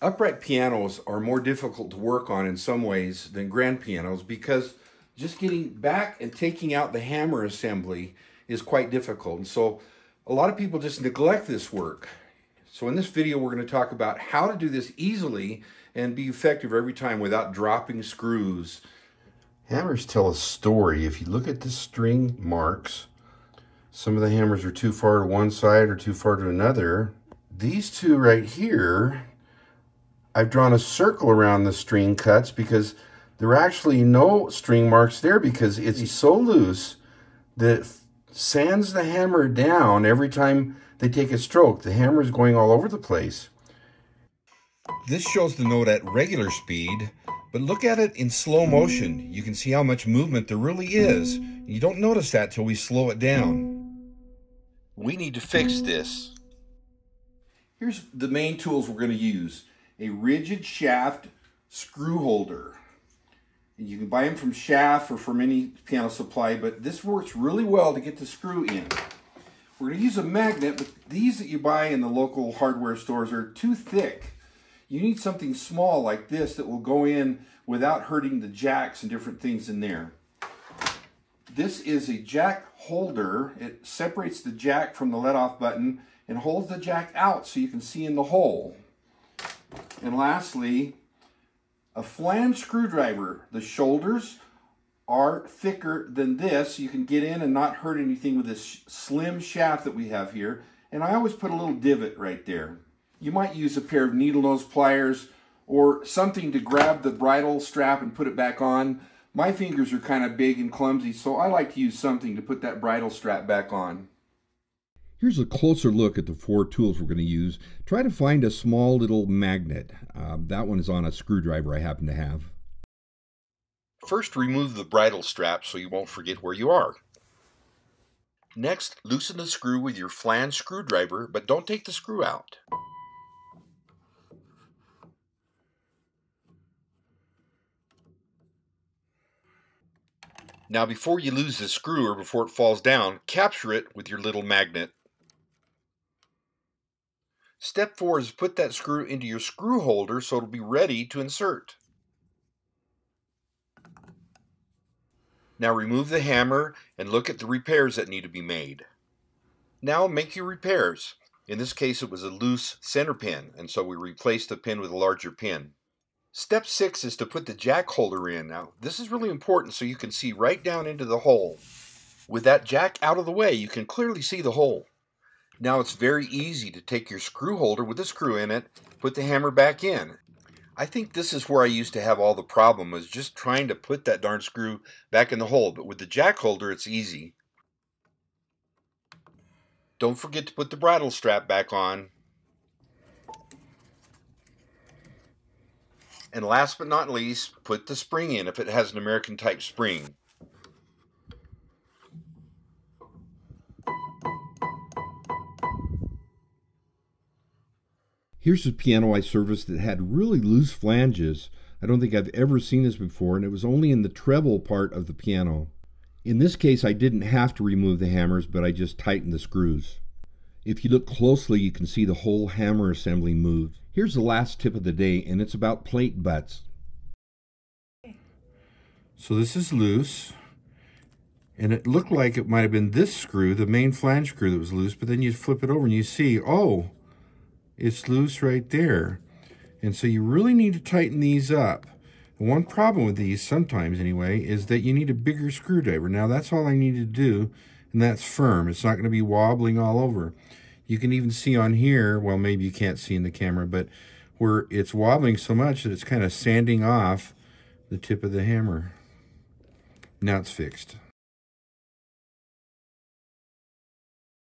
Upright pianos are more difficult to work on in some ways than grand pianos because just getting back and taking out the hammer assembly is quite difficult. And so a lot of people just neglect this work. So in this video, we're going to talk about how to do this easily and be effective every time without dropping screws. Hammers tell a story. If you look at the string marks, some of the hammers are too far to one side or too far to another. These two right here I've drawn a circle around the string cuts because there are actually no string marks there because it's so loose that it sands the hammer down every time they take a stroke. The hammer is going all over the place. This shows the note at regular speed, but look at it in slow motion. You can see how much movement there really is. You don't notice that till we slow it down. We need to fix this. Here's the main tools we're going to use a rigid shaft screw holder. And you can buy them from Schaff or from any piano supply, but this works really well to get the screw in. We're going to use a magnet, but these that you buy in the local hardware stores are too thick. You need something small like this that will go in without hurting the jacks and different things in there. This is a jack holder. It separates the jack from the let-off button and holds the jack out so you can see in the hole. And lastly, a flange screwdriver. The shoulders are thicker than this. You can get in and not hurt anything with this slim shaft that we have here. And I always put a little divot right there. You might use a pair of needle nose pliers or something to grab the bridle strap and put it back on. My fingers are kind of big and clumsy, so I like to use something to put that bridle strap back on. Here's a closer look at the four tools we're going to use. Try to find a small little magnet. Uh, that one is on a screwdriver I happen to have. First, remove the bridle strap so you won't forget where you are. Next, loosen the screw with your flange screwdriver, but don't take the screw out. Now before you lose the screw or before it falls down, capture it with your little magnet. Step four is put that screw into your screw holder so it'll be ready to insert. Now remove the hammer and look at the repairs that need to be made. Now make your repairs. In this case it was a loose center pin and so we replaced the pin with a larger pin. Step six is to put the jack holder in. Now this is really important so you can see right down into the hole. With that jack out of the way you can clearly see the hole. Now it's very easy to take your screw holder with a screw in it, put the hammer back in. I think this is where I used to have all the problem was just trying to put that darn screw back in the hole. But with the jack holder, it's easy. Don't forget to put the bridle strap back on. And last but not least, put the spring in if it has an American type spring. Here's a piano I serviced that had really loose flanges. I don't think I've ever seen this before, and it was only in the treble part of the piano. In this case, I didn't have to remove the hammers, but I just tightened the screws. If you look closely, you can see the whole hammer assembly moved. Here's the last tip of the day, and it's about plate butts. So this is loose, and it looked like it might have been this screw, the main flange screw that was loose, but then you flip it over and you see, oh, it's loose right there. And so you really need to tighten these up. And one problem with these, sometimes anyway, is that you need a bigger screwdriver. Now that's all I need to do, and that's firm. It's not going to be wobbling all over. You can even see on here, well maybe you can't see in the camera, but where it's wobbling so much that it's kind of sanding off the tip of the hammer. Now it's fixed.